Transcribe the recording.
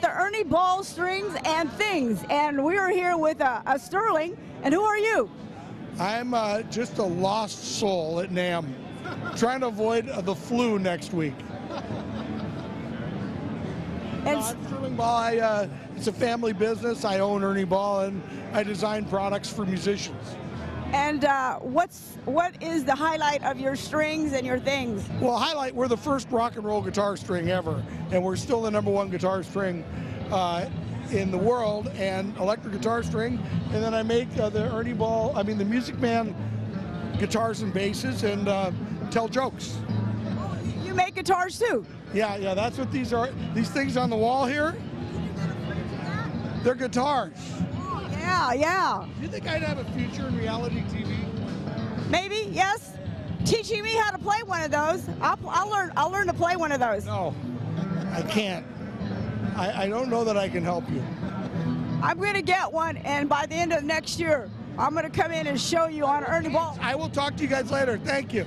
the Ernie Ball Strings and Things, and we are here with uh, a Sterling. And who are you? I'm uh, just a lost soul at NAMM, trying to avoid uh, the flu next week. And Uh, Sterling Ball. I, uh, it's a family business. I own Ernie Ball, and I design products for musicians. And uh, what's what is the highlight of your strings and your things? Well, highlight we're the first rock and roll guitar string ever, and we're still the number one guitar string uh, in the world, and electric guitar string. And then I make uh, the Ernie Ball, I mean the Music Man guitars and basses, and uh, tell jokes. You make guitars too. Yeah, yeah, that's what these are. These things on the wall here, they're guitars. Yeah, yeah. Do you think I'd have a future in reality TV? Maybe yes. Teaching me how to play one of those. I'll, I'll learn. I'll learn to play one of those. No, I can't. I, I don't know that I can help you. I'm going to get one, and by the end of next year, I'm going to come in and show you on Ernie Ball. I will talk to you guys later. Thank you.